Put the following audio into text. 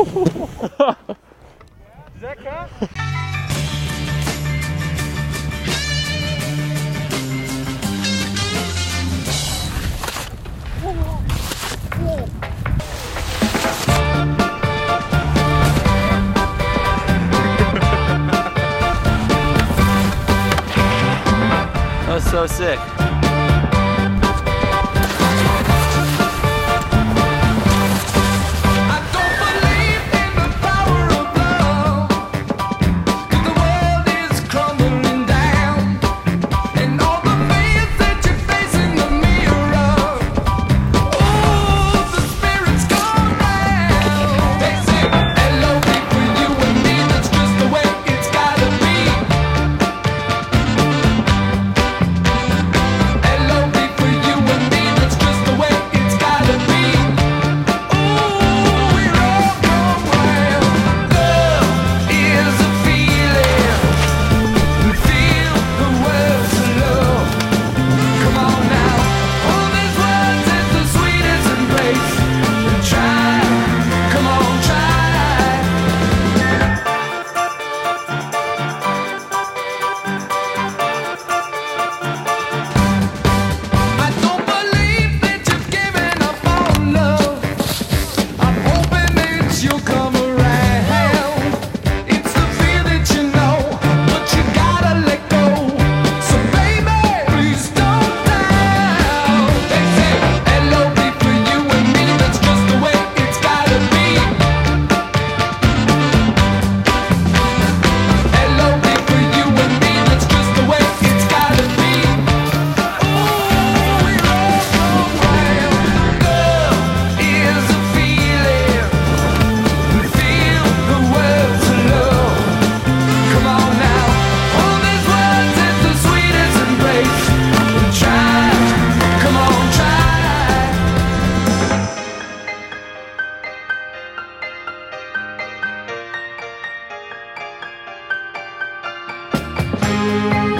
Does that count? That was so sick. Música